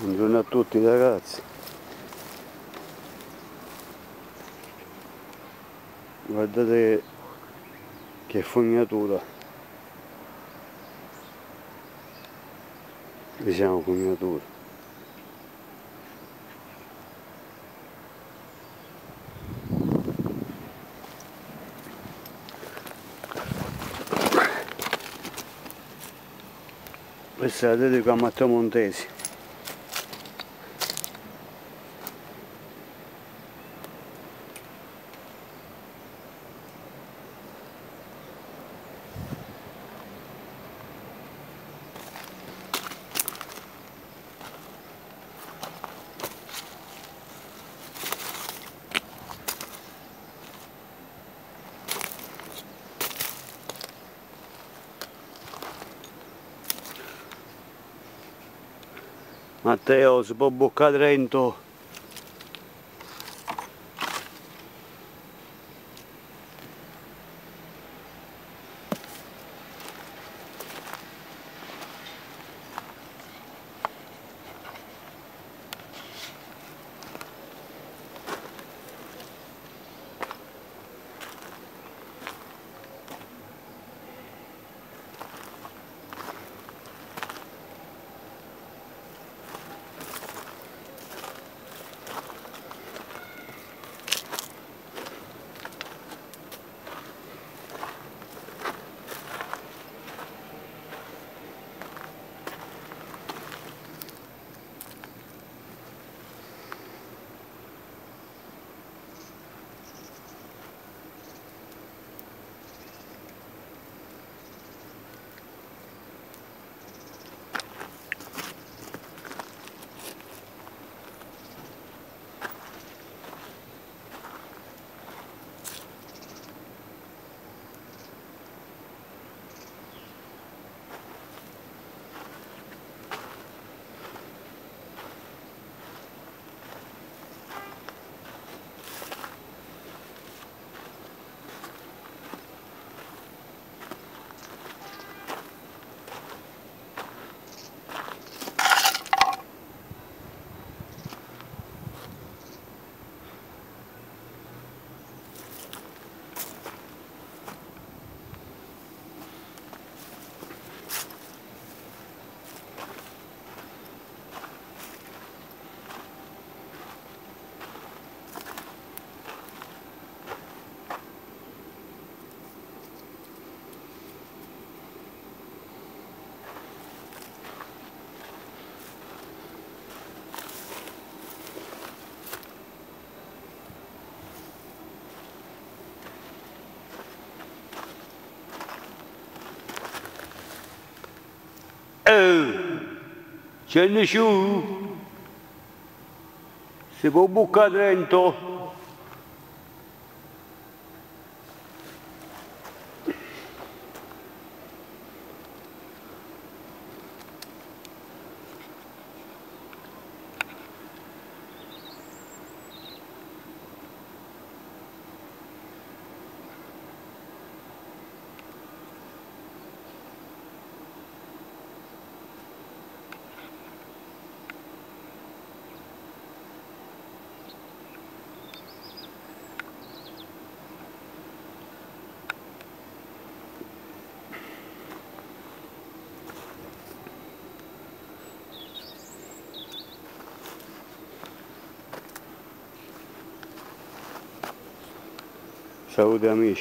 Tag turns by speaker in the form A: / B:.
A: Buongiorno a tutti ragazzi. Guardate che fognatura. Diciamo fognatura. Questa è la dedica a Matteo Montesi. Matteo si può c'è nessuno? Si può bucare dentro? سعود أميش